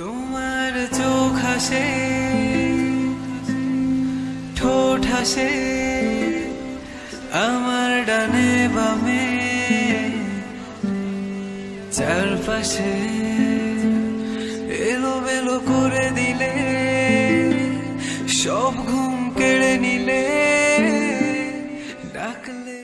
তোমার চোখ হাসে ঠোঁট হাসে আমার ডানে বামে, চারপাশে এলো বেলো করে দিলে, সব ঘুম কেড়ে নিলে, ডাকলে